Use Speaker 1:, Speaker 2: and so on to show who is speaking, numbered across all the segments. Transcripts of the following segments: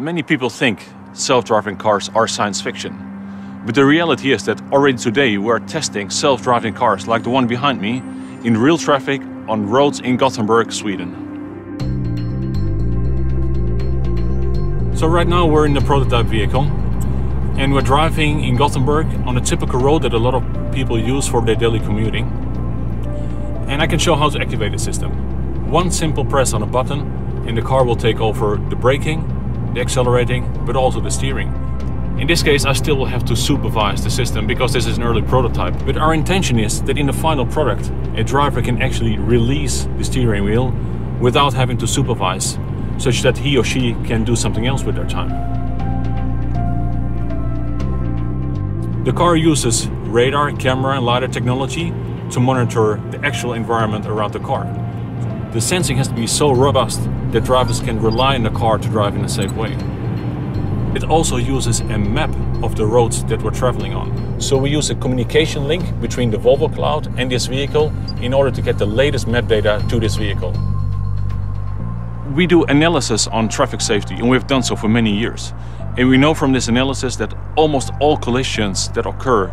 Speaker 1: Many people think self-driving cars are science fiction. But the reality is that already today we're testing self-driving cars like the one behind me in real traffic on roads in Gothenburg, Sweden. So right now we're in the prototype vehicle and we're driving in Gothenburg on a typical road that a lot of people use for their daily commuting. And I can show how to activate the system. One simple press on a button and the car will take over the braking the accelerating, but also the steering. In this case, I still will have to supervise the system because this is an early prototype. But our intention is that in the final product, a driver can actually release the steering wheel without having to supervise, such that he or she can do something else with their time. The car uses radar, camera and LiDAR technology to monitor the actual environment around the car. The sensing has to be so robust that drivers can rely on the car to drive in a safe way. It also uses a map of the roads that we're traveling on. So we use a communication link between the Volvo Cloud and this vehicle in order to get the latest map data to this vehicle. We do analysis on traffic safety and we've done so for many years. And we know from this analysis that almost all collisions that occur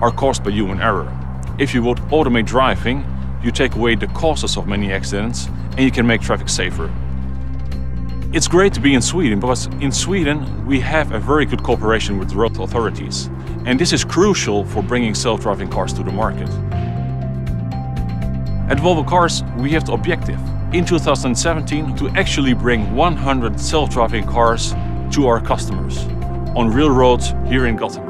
Speaker 1: are caused by human error. If you would automate driving, you take away the causes of many accidents and you can make traffic safer. It's great to be in Sweden because in Sweden we have a very good cooperation with the road authorities and this is crucial for bringing self-driving cars to the market. At Volvo Cars we have the objective in 2017 to actually bring 100 self-driving cars to our customers on real roads here in Gothenburg.